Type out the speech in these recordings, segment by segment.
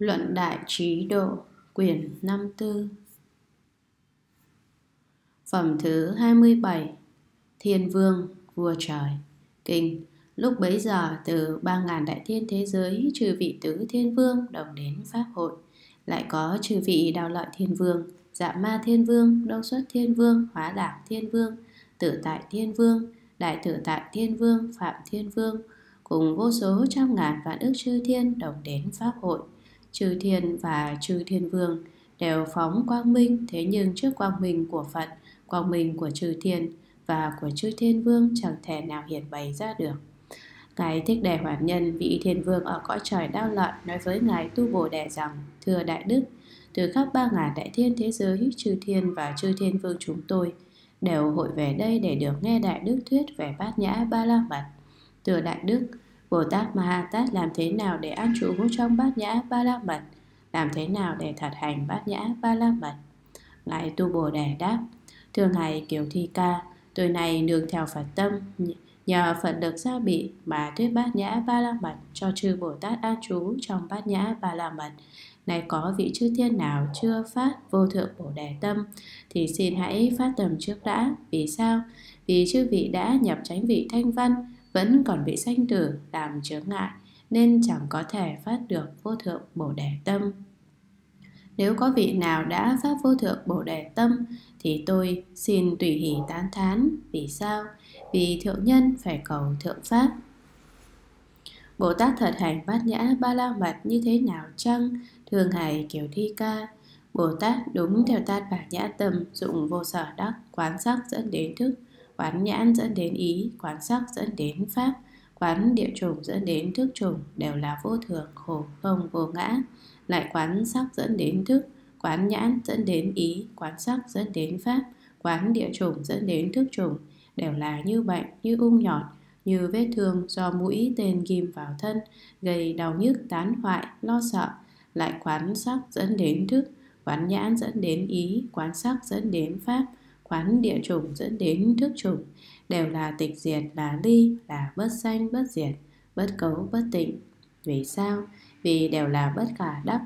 Luận Đại Trí Độ Quyển 54 Phẩm thứ 27 Thiên Vương Vua Trời Kinh. Lúc bấy giờ từ ba ngàn đại thiên thế giới trừ vị tứ thiên vương đồng đến Pháp hội Lại có trừ vị đào lợi thiên vương Dạ ma thiên vương, đông xuất thiên vương, hóa đảng thiên vương Tử tại thiên vương, đại tử tại thiên vương, phạm thiên vương Cùng vô số trăm ngàn vạn ước chư thiên đồng đến Pháp hội. Chư thiên và chư thiên vương đều phóng quang minh Thế nhưng trước quang minh của Phật Quang minh của chư thiên và của chư thiên vương chẳng thể nào hiện bày ra được Ngài Thích Đề Hoàn Nhân, vị thiên vương ở cõi trời đau lợn nói với Ngài Tu Bồ Đề rằng, Thưa Đại Đức, từ khắp ba ngàn đại thiên thế giới, chư thiên và chư thiên vương chúng tôi đều hội về đây để được nghe Đại Đức thuyết về bát nhã ba la mật. Thưa Đại Đức, Bồ Tát Ma Ha Tát làm thế nào để an trụ trong bát nhã ba la mật? Làm thế nào để thật hành bát nhã ba la mật? Ngài Tu Bồ Đề đáp, Thưa Ngài Kiều Thi Ca, tôi này nương theo Phật tâm, nhờ Phật được gia bị mà thuyết bát nhã ba la mật cho chư Bồ Tát an trú trong bát nhã ba la mật. Này có vị chư thiên nào chưa phát vô thượng bổ đề tâm thì xin hãy phát tâm trước đã. Vì sao? Vì chư vị đã nhập tránh vị thanh văn vẫn còn bị sanh tử, làm chướng ngại, nên chẳng có thể phát được vô thượng bổ đề tâm. Nếu có vị nào đã phát vô thượng bổ đề tâm, thì tôi xin tùy hỷ tán thán. Vì sao? Vì thượng nhân phải cầu thượng pháp. Bồ Tát thật hành bát nhã ba la mật như thế nào chăng? Thường hài kiểu thi ca. Bồ Tát đúng theo tát bà nhã tâm, dụng vô sở đắc, quán sắc dẫn đến thức quán nhãn dẫn đến ý quán sắc dẫn đến pháp quán địa trùng dẫn đến thức trùng, đều là vô thường khổ không vô ngã lại quán sắc dẫn đến thức quán nhãn dẫn đến ý quán sắc dẫn đến pháp quán địa trùng dẫn đến thức trùng, đều là như bệnh như ung nhọt như vết thương do mũi tên ghim vào thân gây đau nhức tán hoại lo sợ lại quán sắc dẫn đến thức quán nhãn dẫn đến ý quán sắc dẫn đến pháp quán địa chủng dẫn đến thức chủng, đều là tịch diệt, là ly, là bất sanh, bất diệt, bất cấu, bất tịnh. Vì sao? Vì đều là bất khả đắc.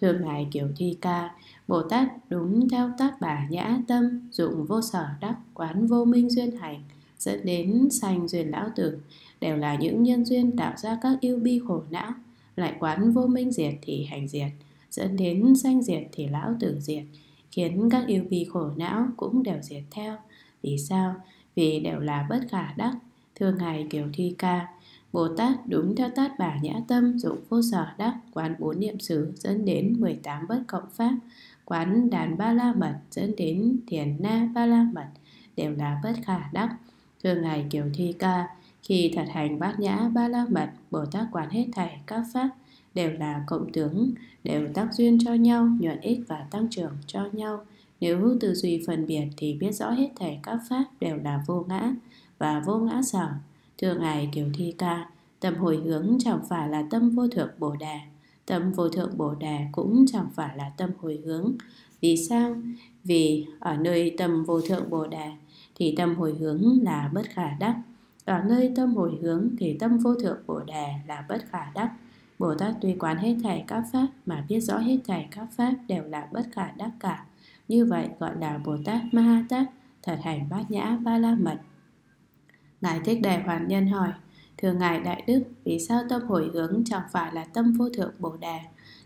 Thường ngài kiểu thi ca, bồ tát đúng theo tác bà nhã tâm, dụng vô sở đắc, quán vô minh duyên hành, dẫn đến sanh duyên lão tử, đều là những nhân duyên tạo ra các yêu bi khổ não, lại quán vô minh diệt thì hành diệt, dẫn đến sanh diệt thì lão tử diệt khiến các yêu bi khổ não cũng đều diệt theo. Vì sao? Vì đều là bất khả đắc. Thưa Ngài Kiều Thi Ca, Bồ Tát đúng theo tát bà nhã tâm dụng vô sở đắc quán bốn niệm xứ dẫn đến 18 bất cộng pháp quán đàn ba la mật dẫn đến thiền na ba la mật đều là bất khả đắc. Thưa Ngài Kiều Thi Ca, khi thật hành bát nhã ba la mật, Bồ Tát quán hết thảy các pháp đều là cộng tướng, đều tác duyên cho nhau, nhuận ích và tăng trưởng cho nhau. Nếu hữu tư duy phân biệt thì biết rõ hết thảy các pháp đều là vô ngã và vô ngã sở. Thưa Ngài Kiều Thi Ca, tâm hồi hướng chẳng phải là tâm vô thượng Bồ Đề. Tâm vô thượng Bồ Đề cũng chẳng phải là tâm hồi hướng. Vì sao? Vì ở nơi tâm vô thượng Bồ Đề thì tâm hồi hướng là bất khả đắc. Ở nơi tâm hồi hướng thì tâm vô thượng Bồ Đề là bất khả đắc. Bồ Tát tuy quán hết thảy các pháp mà biết rõ hết thảy các pháp đều là bất khả đắc cả. Như vậy gọi là Bồ Tát Ma Ha Tát, thật hành bát nhã ba la mật. Ngài Thích Đề Hoàn Nhân hỏi, Thưa Ngài Đại Đức, vì sao tâm hồi hướng chẳng phải là tâm vô thượng Bồ Đề?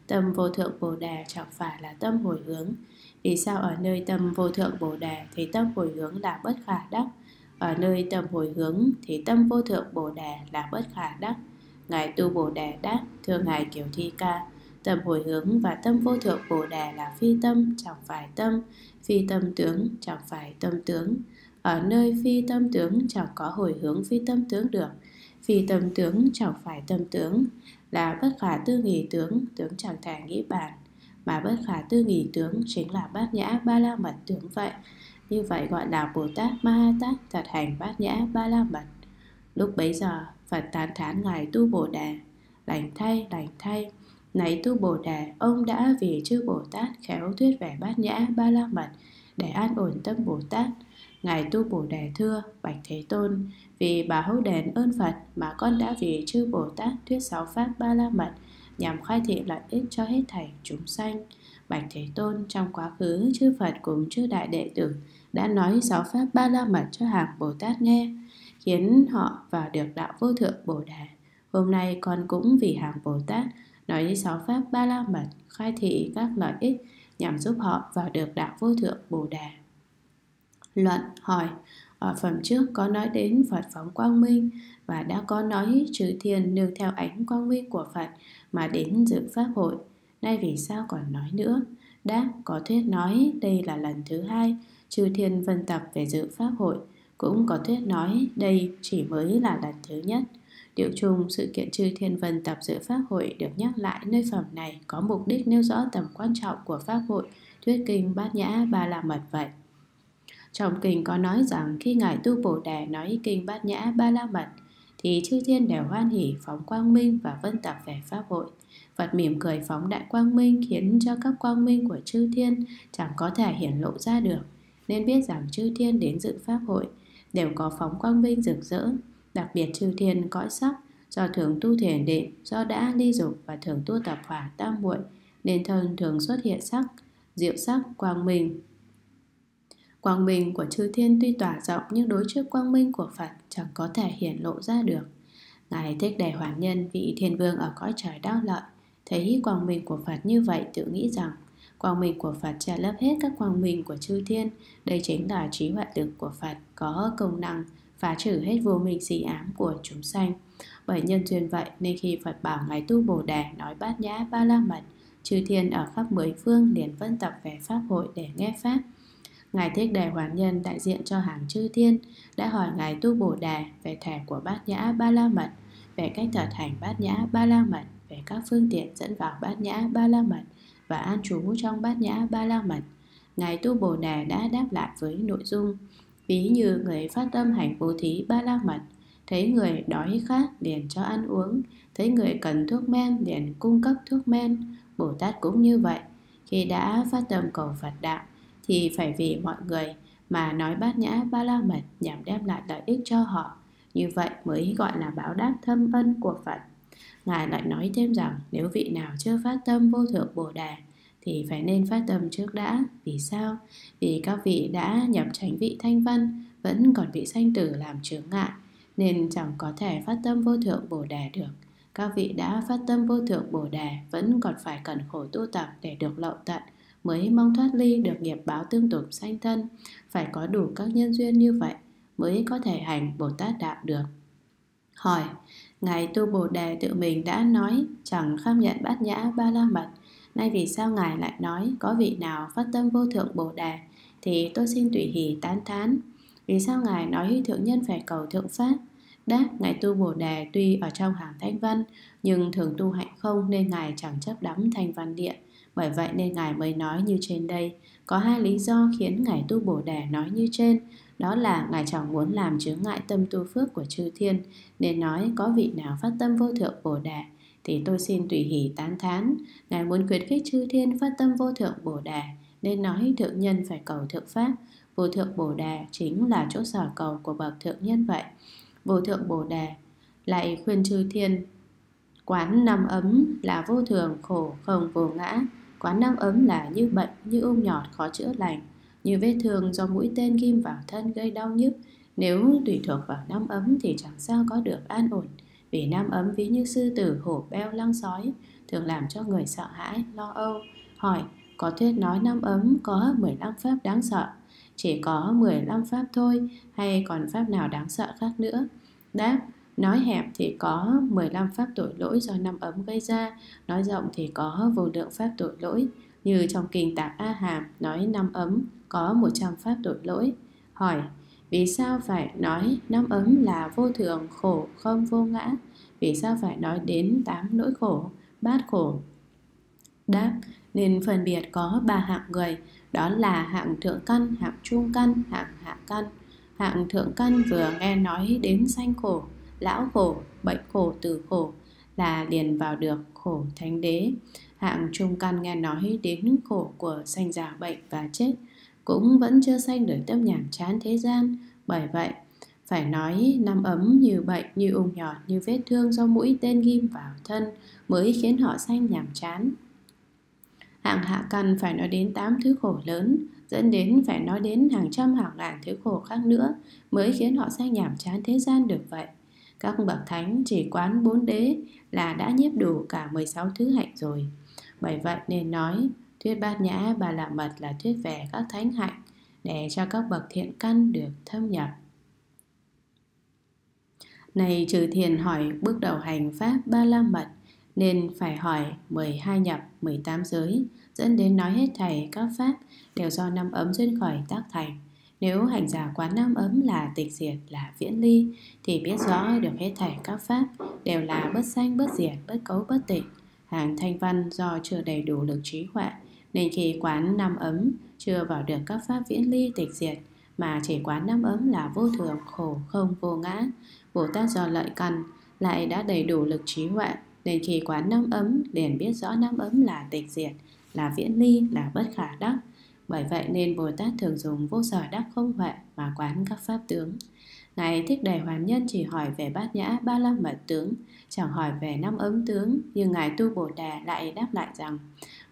Tâm vô thượng Bồ Đề chẳng phải là tâm hồi hướng. Vì sao ở nơi tâm vô thượng Bồ Đề thì tâm hồi hướng là bất khả đắc? Ở nơi tâm hồi hướng thì tâm vô thượng Bồ Đề là bất khả đắc. Ngài Tu Bồ Đề đáp, thưa Ngài Kiều Thi Ca, tâm hồi hướng và tâm vô thượng Bồ Đề là phi tâm, chẳng phải tâm, phi tâm tướng, chẳng phải tâm tướng. Ở nơi phi tâm tướng chẳng có hồi hướng phi tâm tướng được, phi tâm tướng chẳng phải tâm tướng, là bất khả tư nghỉ tướng, tướng chẳng thể nghĩ bàn, mà bất khả tư nghỉ tướng chính là bát nhã ba la mật tướng vậy. Như vậy gọi là Bồ Tát Ma Ha Tát thật hành bát nhã ba la mật. Lúc bấy giờ, Phật tán thán Ngài Tu Bồ Đề. Lành thay, lành thay. Này Tu Bồ Đề, ông đã vì chư Bồ Tát khéo thuyết về bát nhã ba la mật để an ổn tâm Bồ Tát. Ngài Tu Bồ Đề thưa, Bạch Thế Tôn, vì báo đền ơn Phật mà con đã vì chư Bồ Tát thuyết sáu pháp ba la mật nhằm khai thị lợi ích cho hết thảy chúng sanh. Bạch Thế Tôn trong quá khứ chư Phật cùng chư đại đệ tử đã nói sáu pháp ba la mật cho hàng Bồ Tát nghe, khiến họ vào được đạo vô thượng Bồ Đề. Hôm nay con cũng vì hàng Bồ Tát nói sáu pháp ba la mật, khai thị các lợi ích nhằm giúp họ vào được đạo vô thượng Bồ Đề. Luận hỏi, ở phẩm trước có nói đến Phật phóng quang minh và đã có nói trừ thiên nương theo ánh quang minh của Phật mà đến dự pháp hội. Nay vì sao còn nói nữa? Đáp, có thuyết nói đây là lần thứ hai trừ thiên vân tập về dự pháp hội. Cũng có thuyết nói đây chỉ mới là lần thứ nhất. Điệu trùng sự kiện trừ thiên vân tập dự pháp hội được nhắc lại nơi phẩm này có mục đích nêu rõ tầm quan trọng của pháp hội, thuyết kinh bát nhã ba la mật vậy. Trong kinh có nói rằng khi Ngài Tu Bồ Đề nói kinh bát nhã ba la mật thì chư thiên đều hoan hỷ phóng quang minh và vân tập về pháp hội. Phật mỉm cười phóng đại quang minh khiến cho các quang minh của chư thiên chẳng có thể hiển lộ ra được. Nên biết rằng chư thiên đến dự pháp hội đều có phóng quang minh rực rỡ. Đặc biệt chư thiên cõi sắc do thường tu thiền định, do đã ly dục và thường tu tập hỏa tam muội nên thân thường xuất hiện sắc, diệu sắc, quang minh Quang minh của chư thiên tuy tỏa rộng nhưng đối trước quang minh của Phật chẳng có thể hiển lộ ra được. Ngài thích đề hoàn nhân vị thiên vương ở cõi trời đau lợi, thấy quang minh của Phật như vậy tự nghĩ rằng quang minh của Phật che lấp hết các quang minh của chư thiên, đây chính là trí huệ lực của Phật có công năng phá trừ hết vô minh xì ám của chúng sanh. Bởi nhân duyên vậy nên khi Phật bảo Ngài Tu Bồ Đề nói bát nhã ba la mật, chư thiên ở khắp mười phương liền vân tập về Pháp hội để nghe Pháp. Ngài Thích Đề Hoàn Nhân đại diện cho hàng chư thiên đã hỏi Ngài Tu Bồ Đề về thẻ của bát nhã ba la mật, về cách thực hành bát nhã ba la mật, về các phương tiện dẫn vào bát nhã ba la mật và an trú trong bát nhã ba la mật. Ngài Tu Bồ Đề đã đáp lại với nội dung, Ví như người phát tâm hành bố thí ba la mật, Thấy người đói khát liền cho ăn uống, Thấy người cần thuốc men liền cung cấp thuốc men Bồ Tát cũng như vậy Khi đã phát tâm cầu Phật đạo, thì phải vì mọi người mà nói bát nhã ba la mật nhằm đem lại lợi ích cho họ. Như vậy mới gọi là báo đáp thâm ân của Phật. Ngài lại nói thêm rằng nếu vị nào chưa phát tâm vô thượng Bồ Đề thì phải nên phát tâm trước đã. Vì sao? Vì các vị đã nhập tránh vị thanh văn vẫn còn bị sanh tử làm chướng ngại nên chẳng có thể phát tâm vô thượng Bồ Đề được. Các vị đã phát tâm vô thượng Bồ Đề vẫn còn phải cần khổ tu tập để được lậu tận mới mong thoát ly được nghiệp báo tương tục sanh thân, phải có đủ các nhân duyên như vậy mới có thể hành Bồ Tát đạo được. Hỏi, Ngài Tu Bồ Đề tự mình đã nói chẳng kham nhận bát nhã ba la mật, nay vì sao Ngài lại nói có vị nào phát tâm vô thượng Bồ Đề thì tôi xin tùy hỷ tán thán. Vì sao Ngài nói thượng nhân phải cầu thượng pháp? Đáp, Ngài tu Bồ Đề tuy ở trong hàng thanh văn nhưng thường tu hạnh không nên Ngài chẳng chấp đắm thanh văn địa. bởi vậy nên Ngài mới nói như trên đây Có hai lý do khiến Ngài Tu Bồ Đề nói như trên đó là Ngài chẳng muốn làm chướng ngại tâm tu phước của chư thiên Nên nói có vị nào phát tâm vô thượng Bồ Đề Thì tôi xin tùy hỷ tán thán. Ngài muốn khuyến khích chư thiên phát tâm vô thượng Bồ Đề Nên nói thượng nhân phải cầu thượng pháp. Vô thượng Bồ Đề chính là chỗ sở cầu của bậc thượng nhân vậy. Vô thượng Bồ Đề lại khuyên chư thiên Quán năm ấm là vô thường khổ không vô ngã Quán năm ấm là như bệnh, như ung nhọt khó chữa lành, như vết thương do mũi tên ghim vào thân gây đau nhức. Nếu tùy thuộc vào năm ấm thì chẳng sao có được an ổn, vì năm ấm ví như sư tử, hổ, beo, lăng sói, thường làm cho người sợ hãi, lo âu. Hỏi, có thuyết nói năm ấm có 15 pháp đáng sợ, chỉ có 15 pháp thôi hay còn pháp nào đáng sợ khác nữa? Đáp, Nói hẹp thì có 15 pháp tội lỗi do năm ấm gây ra, nói rộng thì có vô lượng pháp tội lỗi. Như trong kinh Tạp A Hàm nói năm ấm có 100 pháp tội lỗi. Hỏi, vì sao phải nói năm ấm là vô thường, khổ, không vô ngã? Vì sao phải nói đến tám nỗi khổ, bát khổ? Đáp, nên phân biệt có ba hạng người, đó là hạng thượng căn, hạng trung căn, hạng hạ căn. Hạng thượng căn vừa nghe nói đến sanh khổ, lão khổ, bệnh khổ, tử khổ là liền vào được khổ thánh đế. Hạng trung căn nghe nói đến khổ của sanh già bệnh và chết cũng vẫn chưa sanh được tâm nhảm chán thế gian. Bởi vậy, Phải nói năm ấm như bệnh, như ung nhọt, như vết thương do mũi tên ghim vào thân mới khiến họ xanh nhàm chán. Hạng hạ cần phải nói đến 8 thứ khổ lớn, dẫn đến phải nói đến hàng trăm hàng ngàn thứ khổ khác nữa mới khiến họ xanh nhàm chán thế gian được vậy. Các bậc thánh chỉ quán bốn đế là đã nhiếp đủ cả 16 thứ hạnh rồi. Bởi vậy nên nói thuyết bát nhã, bà la mật là thuyết về các thánh hạnh để cho các bậc thiện căn được thâm nhập. Này trừ thiền hỏi bước đầu hành pháp ba la mật nên phải hỏi 12 nhập 18 giới, dẫn đến nói hết thầy các pháp đều do năm ấm duyên khởi tác thành. Nếu hành giả quán năm ấm là tịch diệt, là viễn ly, thì biết rõ được hết thảy các pháp đều là bất sanh, bất diệt, bất cấu, bất tịnh. Hàng thanh văn do chưa đầy đủ lực trí huệ nên khi quán năm ấm chưa vào được các pháp viễn ly tịch diệt, mà chỉ quán năm ấm là vô thường, khổ không, vô ngã. Bồ Tát do lợi căn lại đã đầy đủ lực trí huệ, nên khi quán năm ấm liền biết rõ năm ấm là tịch diệt, là viễn ly, là bất khả đắc. Bởi vậy nên Bồ Tát thường dùng vô sở đắc không huệ mà quán các pháp tướng. Ngài Thích Đề Hoàn Nhân chỉ hỏi về bát nhã ba la mật tướng, chẳng hỏi về năm ấm tướng, nhưng Ngài Tu Bồ Đề lại đáp lại rằng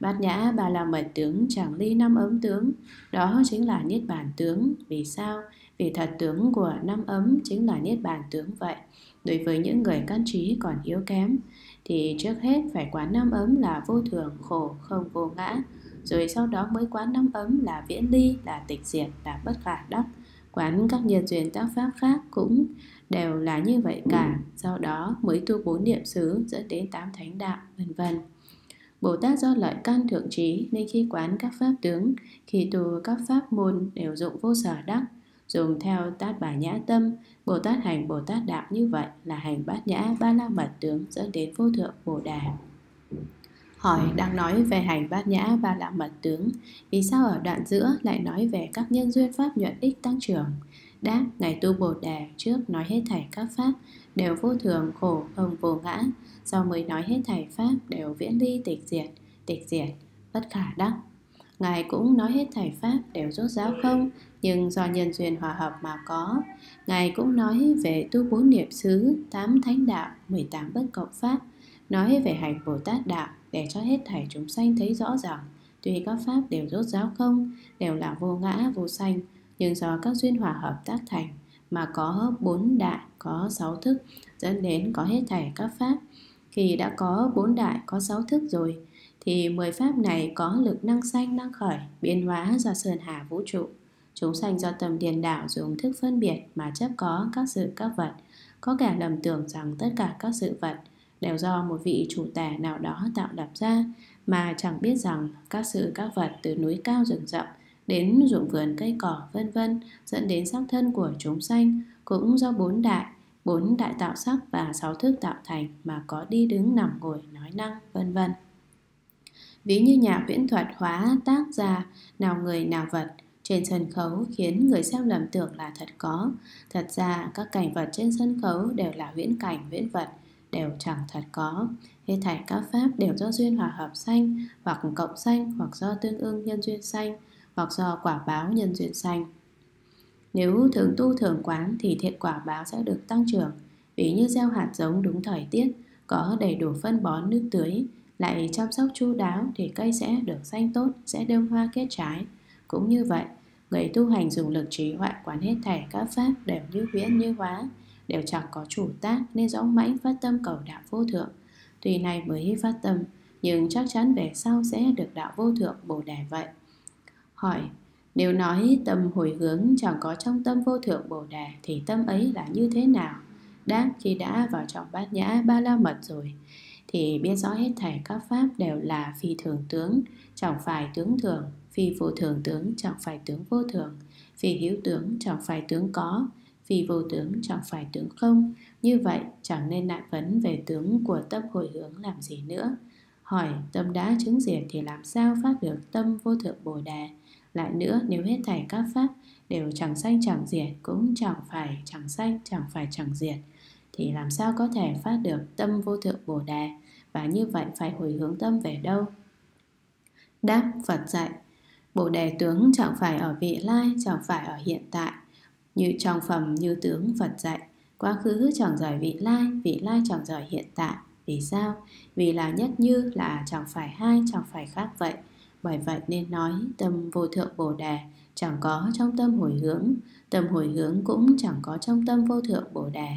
bát nhã ba la mật tướng chẳng ly năm ấm tướng, đó chính là niết bàn tướng. Vì sao? Vì thật tướng của năm ấm chính là niết bàn tướng vậy. Đối với những người căn trí còn yếu kém, thì trước hết phải quán năm ấm là vô thường, khổ, không vô ngã, rồi sau đó mới quán năm ấm là viễn ly, là tịch diệt, là bất khả đắc quán các nhân duyên tác pháp khác cũng đều là như vậy cả. Sau đó, mới tu bốn niệm xứ dẫn đến tám thánh đạo, vân vân. Bồ Tát do lợi căn thượng trí, nên khi quán các pháp tướng, khi tu các pháp môn đều dụng vô sở đắc, dùng theo tát bà nhã tâm, Bồ Tát hành Bồ Tát đạo như vậy là hành bát nhã ba la mật tướng dẫn đến vô thượng Bồ Đà Hỏi đang nói về hành bát nhã ba la mật tướng. Vì sao ở đoạn giữa lại nói về các nhân duyên pháp nhuận ích tăng trưởng? Đáp, Ngài tu Bồ Đề trước nói hết thảy các pháp đều vô thường, khổ, không vô ngã. Sau mới nói hết thảy pháp đều viễn ly tịch diệt, tịch diệt, bất khả đắc. Ngài cũng nói hết thảy pháp đều rốt giáo không Nhưng do nhân duyên hòa hợp mà có. Ngài cũng nói về tu bốn niệm xứ, tám thánh đạo, 18 bất cộng pháp. Nói về hành Bồ Tát đạo để cho hết thảy chúng sanh thấy rõ ràng, tuy các pháp đều rốt ráo không, đều là vô ngã, vô sanh, nhưng do các duyên hòa hợp tác thành mà có bốn đại, có sáu thức, dẫn đến có hết thảy các pháp. Khi đã có bốn đại, có sáu thức rồi, thì mười pháp này có lực năng sanh, năng khởi, biến hóa do sơn hà vũ trụ. Chúng sanh do tầm điền đạo dùng thức phân biệt mà chấp có các sự, các vật. Có kẻ lầm tưởng rằng tất cả các sự vật đều do một vị chủ tể nào đó tạo lập ra, mà chẳng biết rằng các sự các vật từ núi cao rừng rậm đến ruộng vườn cây cỏ, vân vân, dẫn đến sắc thân của chúng sanh, cũng do bốn đại bốn đại tạo sắc và sáu thức tạo thành mà có đi đứng nằm ngồi nói năng, vân vân. Ví như nhà viễn thuật hóa tác ra nào người nào vật, trên sân khấu khiến người xem lầm tưởng là thật có. Thật ra các cảnh vật trên sân khấu đều là viễn cảnh, viễn vật đều chẳng thật có. Hết thảy các pháp đều do duyên hòa hợp sanh, Hoặc cộng sanh, Hoặc do tương ưng nhân duyên sanh, Hoặc do quả báo nhân duyên sanh. Nếu thường tu thường quán Thì thiện quả báo sẽ được tăng trưởng. Ví như gieo hạt giống đúng thời tiết, Có đầy đủ phân bón nước tưới, Lại chăm sóc chu đáo Thì cây sẽ được xanh tốt, Sẽ đơm hoa kết trái. Cũng như vậy, Người tu hành dùng lực trí hoại quán hết thảy các pháp đều như viễn như hóa đều chẳng có chủ tác nên dõng mãnh phát tâm cầu đạo vô thượng. Tuy này mới phát tâm, nhưng chắc chắn về sau sẽ được đạo vô thượng bồ đề vậy. Hỏi, nếu nói tâm hồi hướng chẳng có trong tâm vô thượng bồ đề thì tâm ấy là như thế nào? Đáp khi đã vào trong bát nhã ba la mật rồi thì biết rõ hết thảy các pháp đều là phi thường tướng, chẳng phải tướng thường, phi vô thường tướng chẳng phải tướng vô thường, phi hữu tướng chẳng phải tướng có, vì vô tướng chẳng phải tướng không? Như vậy chẳng nên nạn vấn về tướng của tâm hồi hướng làm gì nữa. Hỏi tâm đã chứng diệt thì làm sao phát được tâm vô thượng bồ đề? Lại nữa nếu hết thảy các pháp đều chẳng sanh chẳng diệt Cũng chẳng phải chẳng sanh chẳng phải chẳng diệt Thì làm sao có thể phát được tâm vô thượng bồ đề? Và như vậy phải hồi hướng tâm về đâu? Đáp Phật dạy Bồ đề tướng chẳng phải ở vị lai, chẳng phải ở hiện tại. Như trong phẩm như tướng Phật dạy, quá khứ chẳng giỏi vị lai, vị lai chẳng giỏi hiện tại. Vì sao? Vì là nhất như là chẳng phải hai, chẳng phải khác vậy. Bởi vậy nên nói tâm vô thượng Bồ Đề chẳng có trong tâm hồi hướng, tâm hồi hướng cũng chẳng có trong tâm vô thượng Bồ Đề.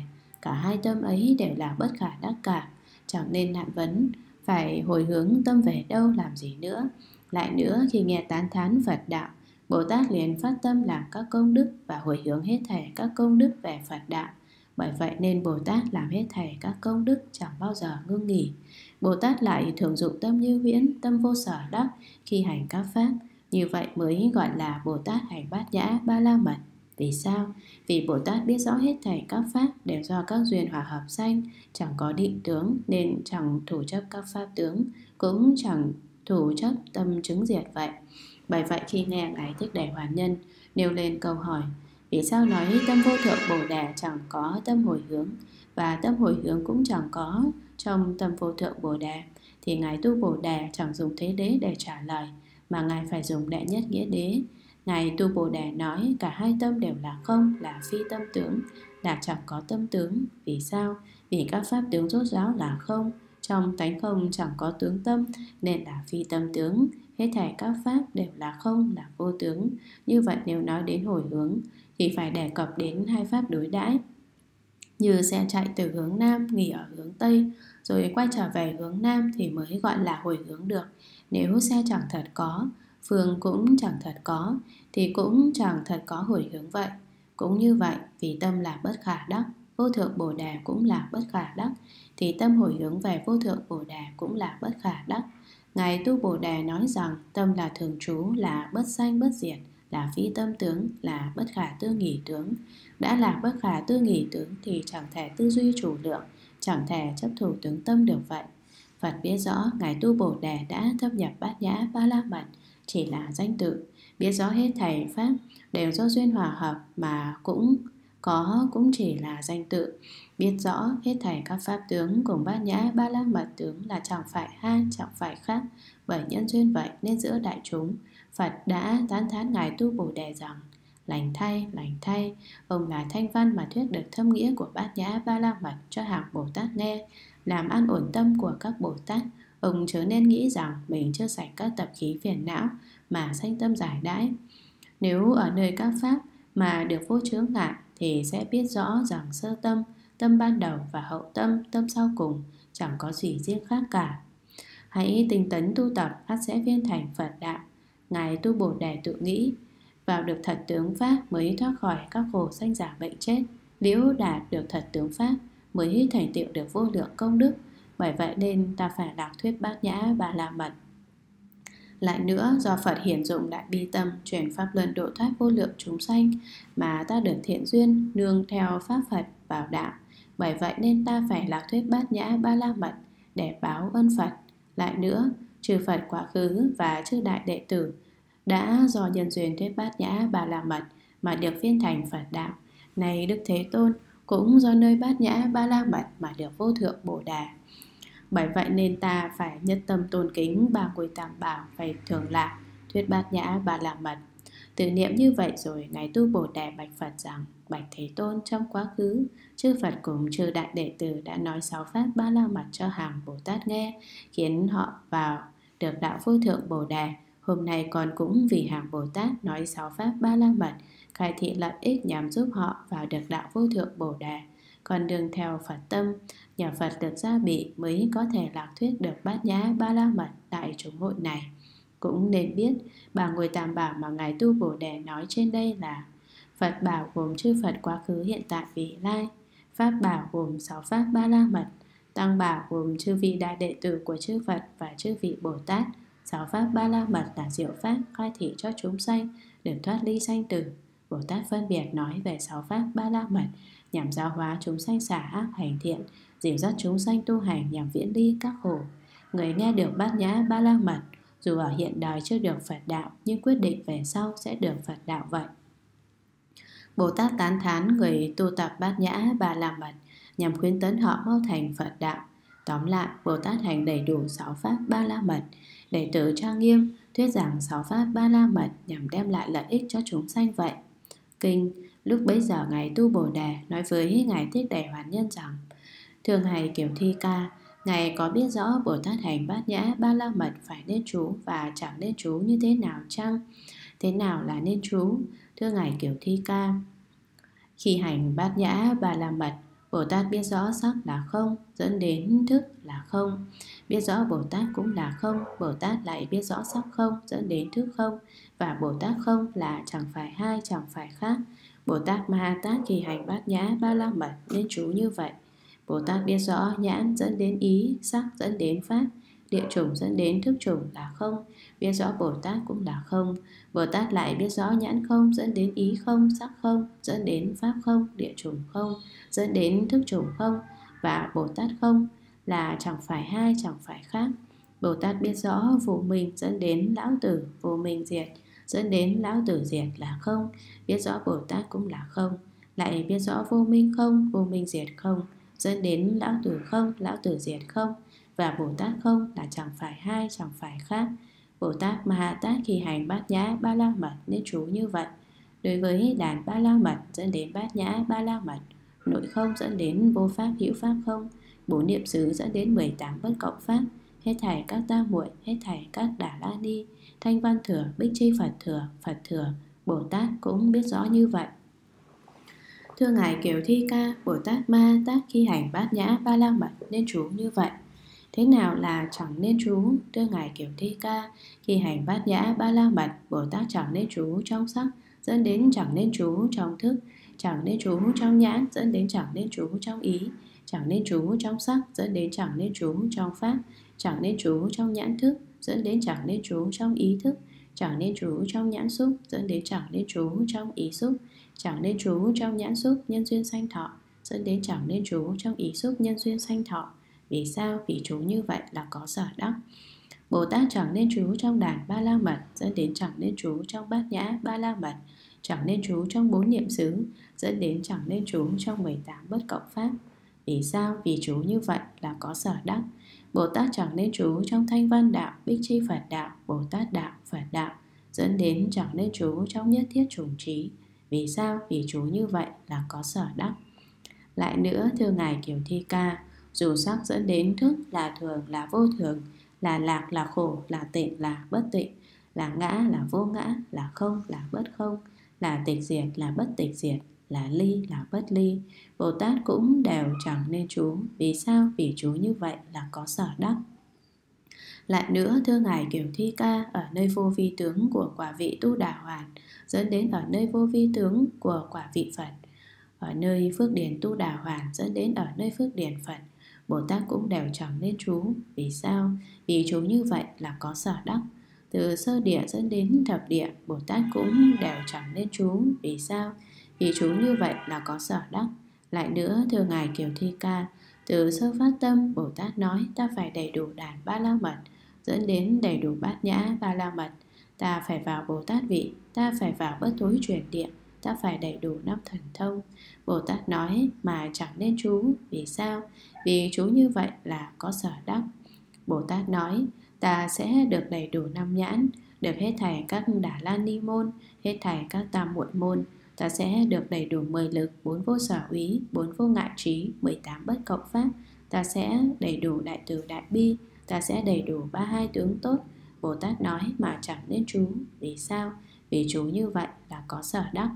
Cả hai tâm ấy đều là bất khả đắc cả, chẳng nên nạn vấn, phải hồi hướng tâm về đâu làm gì nữa. Lại nữa khi nghe tán thán Phật đạo, Bồ Tát liền phát tâm làm các công đức và hồi hướng hết thảy các công đức về Phật đạo. Bởi vậy nên Bồ Tát làm hết thảy các công đức chẳng bao giờ ngưng nghỉ. Bồ Tát lại thường dụng tâm như huyễn, tâm vô sở đắc khi hành các pháp. Như vậy mới gọi là Bồ Tát hành bát nhã ba la mật. Vì sao? Vì Bồ Tát biết rõ hết thảy các pháp đều do các duyên hòa hợp sanh, chẳng có định tướng nên chẳng thủ chấp các pháp tướng, cũng chẳng thủ chấp tâm chứng diệt vậy. Bởi vậy khi nghe Ngài Thích đại Hoàn Nhân nêu lên câu hỏi Vì sao nói tâm vô thượng Bồ Đề chẳng có tâm hồi hướng Và tâm hồi hướng cũng chẳng có trong tâm vô thượng Bồ Đề Thì Ngài tu Bồ Đề chẳng dùng thế đế để trả lời Mà Ngài phải dùng đệ nhất nghĩa đế Ngài tu Bồ Đề nói cả hai tâm đều là không, là phi tâm tướng, là chẳng có tâm tướng. Vì sao? Vì các pháp tướng rốt ráo là không, trong tánh không chẳng có tướng tâm nên là phi tâm tướng. Hết thảy các pháp đều là không, là vô tướng. Như vậy nếu nói đến hồi hướng thì phải đề cập đến hai pháp đối đãi như xe chạy từ hướng Nam nghỉ ở hướng Tây rồi quay trở về hướng Nam thì mới gọi là hồi hướng được. Nếu xe chẳng thật có, phương cũng chẳng thật có thì cũng chẳng thật có hồi hướng vậy. Cũng như vậy, vì tâm là bất khả đắc, vô thượng Bồ Đề cũng là bất khả đắc, thì tâm hồi hướng về vô thượng Bồ Đề cũng là bất khả đắc. Ngài Tu Bồ Đề nói rằng tâm là thường trú, là bất sanh bất diệt, là phi tâm tướng, là bất khả tư nghỉ tướng. Đã là bất khả tư nghỉ tướng thì chẳng thể tư duy chủ lượng, chẳng thể chấp thủ tướng tâm được vậy. Phật biết rõ Ngài Tu Bồ Đề đã thâm nhập bát nhã ba la mật, chỉ là danh tự, biết rõ hết thầy Pháp đều do duyên hòa hợp mà cũng có cũng chỉ là danh tự biết rõ hết thảy các pháp tướng cùng bát nhã ba la mật tướng là chẳng phải hai chẳng phải khác. Bởi nhân duyên vậy nên giữa đại chúng Phật đã tán thán ngài tu bồ đề rằng lành thay lành thay ông là thanh văn mà thuyết được thâm nghĩa của bát nhã ba la mật cho hàng bồ tát nghe. Làm an ổn tâm của các bồ tát ông chớ nên nghĩ rằng mình chưa sạch các tập khí phiền não mà sanh tâm giải đãi. Nếu ở nơi các pháp mà được vô chướng ngại thì sẽ biết rõ rằng sơ tâm, tâm ban đầu và hậu tâm, tâm sau cùng chẳng có gì riêng khác cả. Hãy tinh tấn tu tập ắt sẽ viên thành Phật đạo. Ngài tu bổ đề tự nghĩ, vào được thật tướng Pháp mới thoát khỏi các khổ sanh giả bệnh chết. Liễu đạt được thật tướng Pháp mới thành tựu được vô lượng công đức. Bởi vậy nên ta phải đọc thuyết bát nhã và la mật lại nữa, do Phật hiển dụng đại bi tâm chuyển pháp luân độ thoát vô lượng chúng sanh mà ta được thiện duyên nương theo pháp Phật bảo đạo. Bởi vậy nên ta phải lạc thuyết bát nhã ba la mật để báo ơn Phật. Lại nữa, chư Phật quá khứ và chư đại đệ tử đã do nhân duyên thuyết bát nhã ba la mật mà được viên thành Phật đạo. Này Đức Thế Tôn, cũng do nơi bát nhã ba la mật mà được vô thượng Bồ Đà bởi vậy nên ta phải nhất tâm tôn kính ba ngôi tam bảo phải thường lạc thuyết bát nhã ba la mật tự niệm như vậy rồi, ngài tu bồ đề bạch phật rằng, bạch thế tôn, trong quá khứ, chư phật cùng chư đại đệ tử đã nói sáu pháp ba la mật cho hàng bồ tát nghe, khiến họ vào được đạo vô thượng bồ đề hôm nay còn cũng vì hàng bồ tát nói sáu pháp ba la mật, khai thị lợi ích nhằm giúp họ vào được đạo vô thượng bồ đề còn đường theo Phật tâm, Nhờ Phật được gia bị mới có thể lạc thuyết được bát nhã ba la mật tại chúng hội này. Cũng nên biết, bà ngồi tam bảo mà Ngài Tu Bồ Đề nói trên đây là Phật bảo gồm chư Phật quá khứ hiện tại vị lai, Pháp bảo gồm sáu Pháp ba la mật, Tăng bảo gồm chư vị đại đệ tử của chư Phật và chư vị Bồ Tát, sáu Pháp ba la mật là diệu Pháp khai thị cho chúng sanh được thoát ly sanh tử. Bồ Tát phân biệt nói về sáu Pháp ba la mật nhằm giáo hóa chúng sanh xả ác hành thiện, dìu dắt chúng sanh tu hành nhằm viễn ly các khổ. Người nghe được bát nhã ba la mật, dù ở hiện đời chưa được Phật đạo nhưng quyết định về sau sẽ được Phật đạo vậy. Bồ Tát tán thán người tu tập bát nhã ba la mật nhằm khuyến tấn họ mau thành Phật đạo. Tóm lại, Bồ Tát hành đầy đủ sáu pháp ba la mật, đệ tử trang nghiêm, thuyết giảng sáu pháp ba la mật nhằm đem lại lợi ích cho chúng sanh vậy. Kinh Lúc bấy giờ Ngài Tu Bồ Đề nói với Ngài Thích Đề Hoàn Nhân rằng Thường ngày kiểu thi ca Ngài có biết rõ Bồ Tát hành bát nhã, ba la mật phải nên chú và chẳng nên chú như thế nào chăng? Thế nào là nên chú? Thưa Ngài kiểu thi ca. Khi hành bát nhã, ba la mật Bồ Tát biết rõ sắc là không, Dẫn đến thức là không. Biết rõ Bồ Tát cũng là không Bồ Tát lại biết rõ sắc không, Dẫn đến thức không. Và Bồ Tát không là chẳng phải hai, chẳng phải khác. Bồ Tát Ma Tát khi hành bát nhã, ba la mật nên chú như vậy. Bồ Tát biết rõ nhãn dẫn đến ý, sắc dẫn đến pháp, địa chủng dẫn đến thức chủng là không, biết rõ Bồ Tát cũng là không. Bồ Tát lại biết rõ nhãn không dẫn đến ý không, sắc không, dẫn đến pháp không, địa chủng không, dẫn đến thức chủng không và Bồ Tát không là chẳng phải hai chẳng phải khác. Bồ Tát biết rõ vô minh dẫn đến lão tử, vô minh diệt, dẫn đến lão tử diệt là không, biết rõ Bồ Tát cũng là không, lại biết rõ vô minh không, vô minh diệt không, dẫn đến lão tử không, lão tử diệt không và Bồ Tát không là chẳng phải hai, chẳng phải khác. Bồ Tát Ma Ha Tát khi hành bát nhã ba la mật nên trú như vậy. Đối với đàn ba la mật dẫn đến bát nhã ba la mật, nội không dẫn đến vô pháp hữu pháp không, bốn niệm xứ dẫn đến 18 bất cộng pháp, hết thảy các ta muội, hết thảy các đà la ni, thanh văn thừa, bích chi Phật thừa, Phật thừa, Bồ Tát cũng biết rõ như vậy. Thưa Ngài Kiều Thi Ca, Bồ Tát Ma Tát khi hành bát nhã ba la mật nên chú như vậy. Thế nào là chẳng nên chú? Thưa Ngài Kiều Thi Ca, khi hành bát nhã ba la mật, Bồ Tát chẳng nên chú trong sắc, dẫn đến chẳng nên chú trong thức, chẳng nên chú trong nhãn, dẫn đến chẳng nên chú trong ý, chẳng nên chú trong sắc, dẫn đến chẳng nên chú trong pháp, chẳng nên chú trong nhãn thức, dẫn đến chẳng nên chú trong ý thức, chẳng nên chú trong nhãn xúc, dẫn đến chẳng nên chú trong ý xúc, chẳng nên trú trong nhãn xúc nhân duyên sanh thọ, dẫn đến chẳng nên trú trong ý xúc nhân duyên sanh thọ. Vì sao? Vì trú như vậy là có sở đắc. Bồ Tát chẳng nên trú trong đàn ba la mật, dẫn đến chẳng nên trú trong bát nhã ba la mật, chẳng nên trú trong bốn niệm xứ, dẫn đến chẳng nên trú trong 18 bất cộng pháp. Vì sao? Vì trú như vậy là có sở đắc. Bồ Tát chẳng nên trú trong thanh văn đạo, bích chi Phật đạo, Bồ Tát đạo, Phật đạo, dẫn đến chẳng nên trú trong nhất thiết chủng trí vì sao? Vì chú như vậy là có sở đắc Lại nữa, thưa Ngài Kiều Thi Ca, Dù sắc dẫn đến thức là thường là vô thường, Là lạc là khổ, là tịnh là bất tịnh, Là ngã là vô ngã, Là không là bất không, Là tịch diệt là bất tịch diệt, Là ly là bất ly, Bồ Tát cũng đều chẳng nên chú Vì sao? Vì chú như vậy là có sở đắc lại nữa, thưa Ngài Kiều Thi Ca, ở nơi vô vi tướng của quả vị Tu Đà Hoàn dẫn đến ở nơi vô vi tướng của quả vị Phật. Ở nơi phước điển Tu Đà Hoàn dẫn đến ở nơi phước điển Phật, Bồ Tát cũng đều chẳng nên chú. Vì sao? Vì chú như vậy là có sở đắc. Từ sơ địa dẫn đến thập địa, Bồ Tát cũng đều chẳng nên chú. Vì sao? Vì chú như vậy là có sở đắc. Lại nữa, thưa Ngài Kiều Thi Ca, Từ sơ phát tâm, Bồ Tát nói, ta phải đầy đủ đàn ba la mật, dẫn đến đầy đủ bát nhã ba la mật. Ta phải vào bồ tát vị ta phải vào bất thối chuyển điện ta phải đầy đủ năm thần thông. Bồ tát nói, mà chẳng nên chú, vì sao? Vì chú như vậy là có sở đắc. Bồ tát nói, ta sẽ được đầy đủ năm nhãn, được hết thảy các đà la ni môn, hết thảy các tam muội môn. Ta sẽ được đầy đủ mười lực, bốn vô sở úy, bốn vô ngại trí 18 bất cộng pháp. Ta sẽ đầy đủ đại từ đại bi, ta sẽ đầy đủ ba hai tướng tốt. Bồ Tát nói, mà chẳng nên chú, Vì sao? Vì chú như vậy là có sở đắc.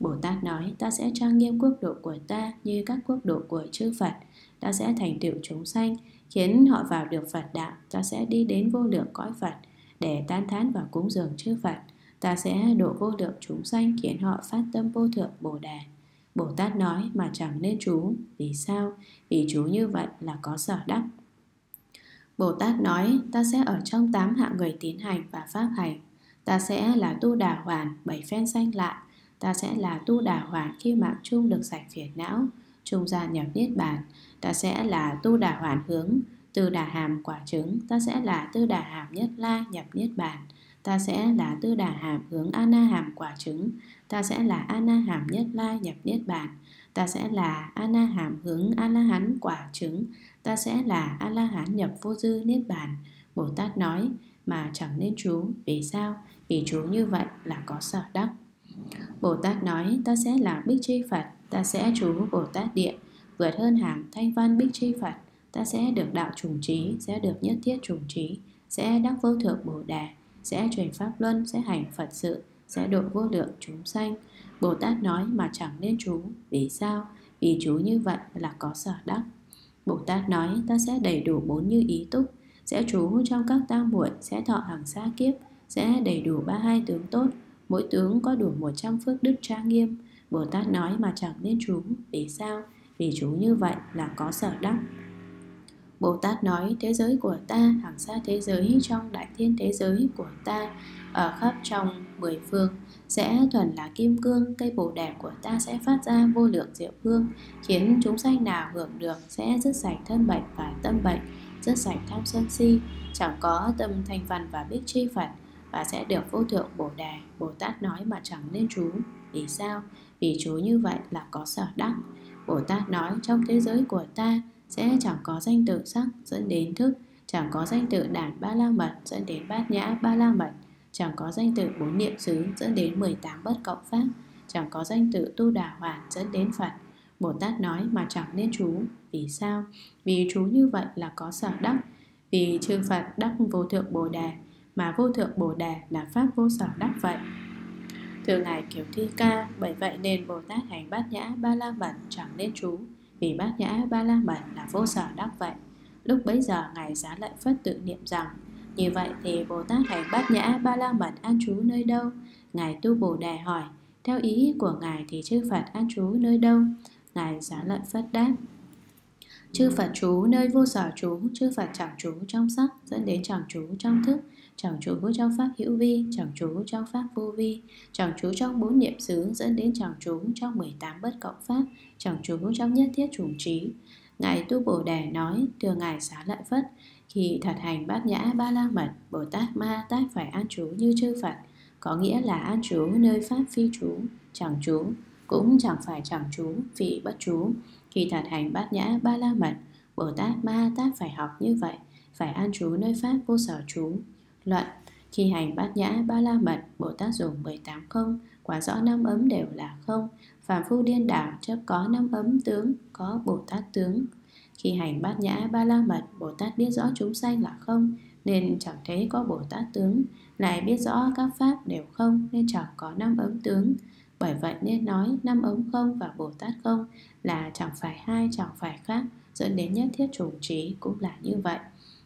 Bồ Tát nói, ta sẽ trang nghiêm quốc độ của ta như các quốc độ của chư Phật. Ta sẽ thành tựu chúng sanh, Khiến họ vào được Phật đạo. Ta sẽ đi đến vô lượng cõi Phật, Để tan thán và cúng dường chư Phật. Ta sẽ độ vô lượng chúng sanh, Khiến họ phát tâm vô thượng Bồ Đề. Bồ Tát nói, mà chẳng nên chú. Vì sao? Vì chú như vậy là có sở đắc. Bồ Tát nói, ta sẽ ở trong tám hạng người tiến hành và pháp hành. Ta sẽ là tu đà hoàn, bảy phen sanh lại. Ta sẽ là tu đà hoàn khi mạng chung được sạch phiền não Trung gian nhập niết bàn. Ta sẽ là tu đà hoàn hướng, Từ đà hàm quả trứng. Ta sẽ là tư đà hàm nhất la nhập niết bàn. Ta sẽ là tư đà hàm hướng ana hàm quả trứng. Ta sẽ là ana hàm nhất la nhập niết bàn. Ta sẽ là ana hàm hướng a la hán quả trứng. Ta sẽ là a la hán nhập vô dư niết bàn. Bồ tát nói, mà chẳng nên chú vì sao? Vì chú như vậy là có sở đắc Bồ Tát nói ta sẽ là Bích Chi Phật, ta sẽ trú Bồ Tát Điện, vượt hơn hàng thanh văn Bích Chi Phật, ta sẽ được đạo trùng trí, sẽ được nhất thiết trùng trí, sẽ đắc vô thượng Bồ Đề, sẽ truyền Pháp Luân, sẽ hành Phật sự, sẽ độ vô lượng chúng sanh. Bồ Tát nói mà chẳng nên trú, vì sao? Vì chú như vậy là có sở đắc. Bồ Tát nói ta sẽ đầy đủ bốn như ý túc, sẽ trú trong các tam muội, sẽ thọ hàng xa kiếp, sẽ đầy đủ ba hai tướng tốt, mỗi tướng có đủ 100 phước đức trang nghiêm. Bồ Tát nói mà chẳng nên chú, vì sao? Vì chú như vậy là có sở đắc. Bồ Tát nói thế giới của ta hàng xa thế giới trong đại thiên thế giới của ta ở khắp trong mười phương sẽ thuần là kim cương cây bồ đề của ta sẽ phát ra vô lượng diệu hương khiến chúng sanh nào hưởng được sẽ dứt sạch thân bệnh và tâm bệnh dứt sạch tham sân si chẳng có tâm thành văn và biết chi phật và sẽ được vô thượng bồ đề, bồ tát nói mà chẳng nên chú. Vì sao? Vì chú như vậy là có sở đắc. Bồ tát nói trong thế giới của ta sẽ chẳng có danh tự sắc dẫn đến thức, chẳng có danh tự đàn ba la mật dẫn đến bát nhã ba la mật, chẳng có danh tự bốn niệm xứ dẫn đến 18 bất cộng pháp, chẳng có danh tự tu đà hoàn dẫn đến phật. Bồ tát nói mà chẳng nên chú. Vì sao? Vì chú như vậy là có sở đắc. Vì chư phật đắc vô thượng bồ đề mà vô thượng bồ đề là pháp vô sở đắc vậy Thường Ngài Kiều Thi Ca, bởi vậy nên Bồ Tát hành bát nhã ba la mật chẳng nên chú, vì bát nhã ba la mật là vô sở đắc vậy. Lúc bấy giờ Ngài Giá Lợi Phất tự niệm rằng, như vậy thì Bồ Tát hành bát nhã ba la mật an trú nơi đâu? Ngài Tu Bồ Đề hỏi, theo ý của Ngài thì chư Phật an trú nơi đâu? Ngài Giá Lợi Phất đáp, Chư Phật trú nơi vô sở trú, chư Phật chẳng trú trong sắc, dẫn đến chẳng trú trong thức, chẳng trú trong pháp hữu vi, chẳng trú trong pháp vô vi, chẳng trú trong bốn niệm xứ, dẫn đến chẳng trú trong 18 bất cộng pháp, chẳng trú trong nhất thiết chủng trí. Ngài Tu Bồ Đề nói, từ Ngài Xá Lợi Phất, khi thật hành bát nhã ba la mật, Bồ Tát Ma Tát phải an trú như chư Phật, có nghĩa là an trú nơi pháp phi trú, chẳng trú, cũng chẳng phải chẳng trú vì bất trú. Khi thật hành bát nhã ba la mật, Bồ Tát Ma Tát phải học như vậy, phải an trú nơi pháp vô sở trú. Luận Khi hành bát nhã ba la mật, Bồ Tát dùng 18 không, quả rõ năm ấm đều là không. Phạm phu điên đảo chấp có năm ấm tướng, có Bồ Tát tướng. Khi hành bát nhã ba la mật, Bồ Tát biết rõ chúng sanh là không, nên chẳng thấy có Bồ Tát tướng. Lại biết rõ các pháp đều không, nên chẳng có năm ấm tướng. Bởi vậy nên nói năm ấm không và Bồ Tát không là chẳng phải hai, chẳng phải khác, dẫn đến nhất thiết chủng trí cũng là như vậy.